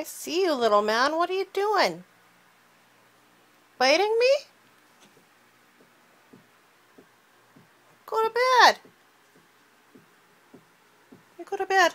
I see you, little man. What are you doing? Biting me? Go to bed. You go to bed.